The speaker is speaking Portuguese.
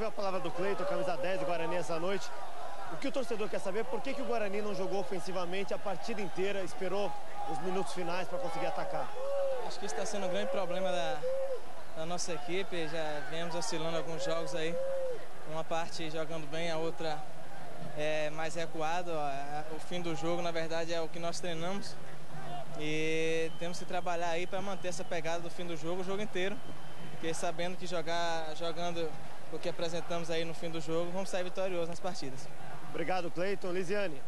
ouvir a palavra do Cleiton, camisa 10 do Guarani essa noite. O que o torcedor quer saber é por que, que o Guarani não jogou ofensivamente a partida inteira, esperou os minutos finais para conseguir atacar? Acho que isso está sendo um grande problema da, da nossa equipe. Já viemos oscilando alguns jogos aí. Uma parte jogando bem, a outra é mais recuado. O fim do jogo, na verdade, é o que nós treinamos. E temos que trabalhar aí para manter essa pegada do fim do jogo o jogo inteiro. Porque sabendo que jogar, jogando o que apresentamos aí no fim do jogo, vamos sair vitoriosos nas partidas. Obrigado, Cleiton. Lisiane.